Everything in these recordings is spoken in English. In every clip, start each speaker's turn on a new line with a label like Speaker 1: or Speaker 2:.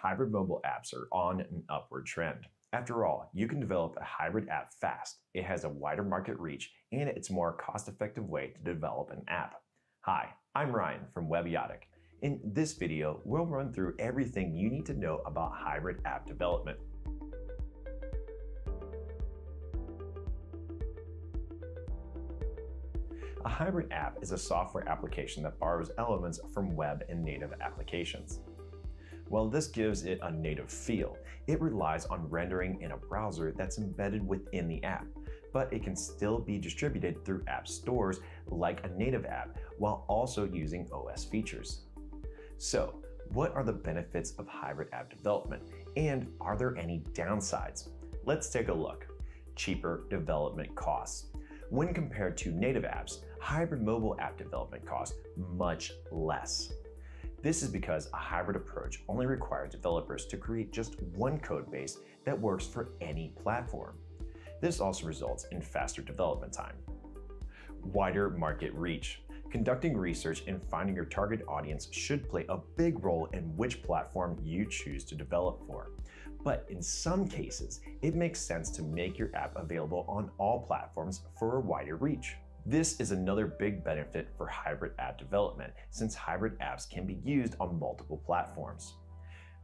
Speaker 1: hybrid mobile apps are on an upward trend. After all, you can develop a hybrid app fast, it has a wider market reach, and it's a more cost-effective way to develop an app. Hi, I'm Ryan from Webiotic. In this video, we'll run through everything you need to know about hybrid app development. A hybrid app is a software application that borrows elements from web and native applications. While this gives it a native feel, it relies on rendering in a browser that's embedded within the app, but it can still be distributed through app stores like a native app while also using OS features. So, what are the benefits of hybrid app development, and are there any downsides? Let's take a look. Cheaper development costs. When compared to native apps, hybrid mobile app development costs much less. This is because a hybrid approach only requires developers to create just one code base that works for any platform. This also results in faster development time. Wider market reach. Conducting research and finding your target audience should play a big role in which platform you choose to develop for. But in some cases, it makes sense to make your app available on all platforms for a wider reach. This is another big benefit for hybrid app development since hybrid apps can be used on multiple platforms.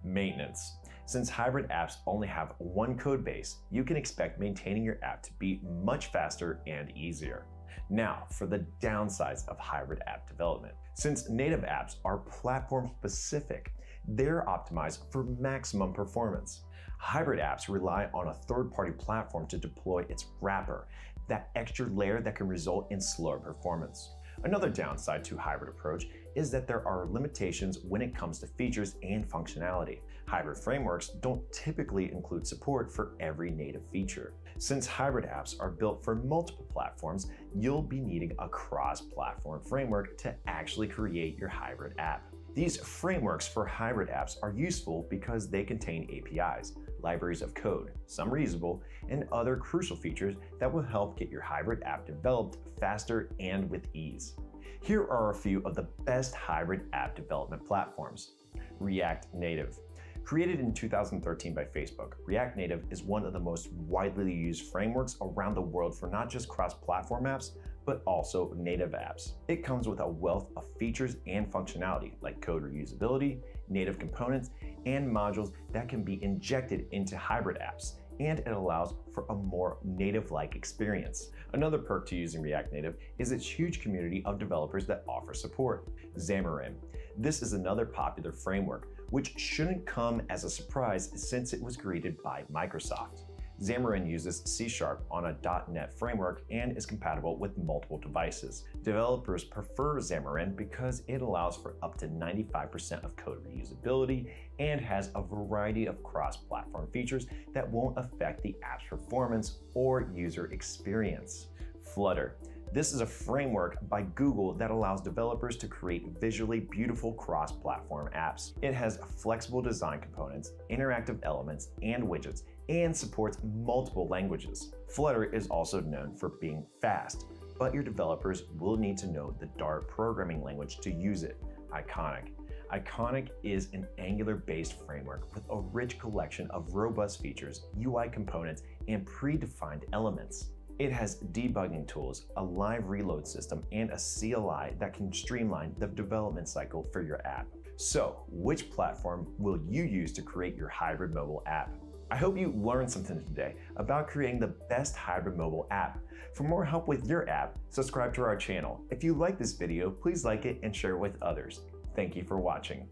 Speaker 1: Maintenance. Since hybrid apps only have one code base, you can expect maintaining your app to be much faster and easier. Now, for the downsides of hybrid app development. Since native apps are platform specific, they're optimized for maximum performance. Hybrid apps rely on a third party platform to deploy its wrapper, that extra layer that can result in slower performance. Another downside to hybrid approach is that there are limitations when it comes to features and functionality. Hybrid frameworks don't typically include support for every native feature. Since hybrid apps are built for multiple platforms, you'll be needing a cross-platform framework to actually create your hybrid app. These frameworks for hybrid apps are useful because they contain APIs, libraries of code, some reusable, and other crucial features that will help get your hybrid app developed faster and with ease. Here are a few of the best hybrid app development platforms. React Native. Created in 2013 by Facebook, React Native is one of the most widely used frameworks around the world for not just cross-platform apps, but also native apps. It comes with a wealth of features and functionality like code reusability, native components, and modules that can be injected into hybrid apps and it allows for a more native-like experience. Another perk to using React Native is its huge community of developers that offer support. Xamarin. This is another popular framework, which shouldn't come as a surprise since it was created by Microsoft. Xamarin uses C Sharp on a .NET framework and is compatible with multiple devices. Developers prefer Xamarin because it allows for up to 95% of code reusability and has a variety of cross-platform features that won't affect the app's performance or user experience. Flutter. This is a framework by Google that allows developers to create visually beautiful cross-platform apps. It has flexible design components, interactive elements, and widgets, and supports multiple languages. Flutter is also known for being fast, but your developers will need to know the Dart programming language to use it. Ionic. Ionic is an Angular-based framework with a rich collection of robust features, UI components, and predefined elements. It has debugging tools, a live reload system, and a CLI that can streamline the development cycle for your app. So, which platform will you use to create your hybrid mobile app? I hope you learned something today about creating the best hybrid mobile app. For more help with your app, subscribe to our channel. If you like this video, please like it and share it with others. Thank you for watching.